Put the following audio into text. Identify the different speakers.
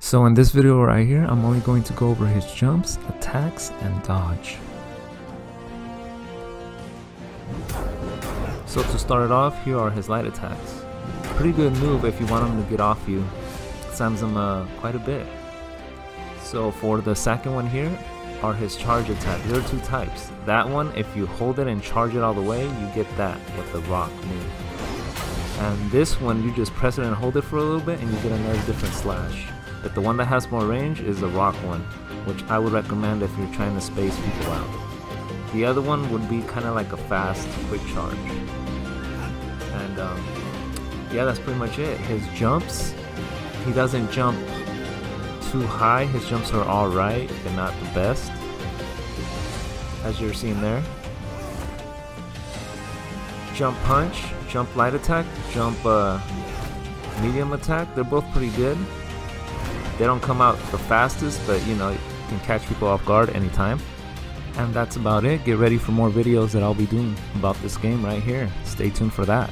Speaker 1: So in this video right here, I'm only going to go over his jumps, attacks, and dodge. So to start it off, here are his light attacks. Pretty good move if you want him to get off you. Slams him uh, quite a bit. So for the second one here, are his charge attack. There are two types. That one, if you hold it and charge it all the way, you get that with the rock move. And this one, you just press it and hold it for a little bit and you get another different slash. But the one that has more range is the rock one, which I would recommend if you're trying to space people out. The other one would be kind of like a fast, quick charge. And um, yeah, that's pretty much it. His jumps, he doesn't jump too high. His jumps are alright, but not the best. As you're seeing there. Jump punch, jump light attack, jump uh, medium attack. They're both pretty good. They don't come out the fastest, but you know, you can catch people off guard anytime. And that's about it. Get ready for more videos that I'll be doing about this game right here. Stay tuned for that.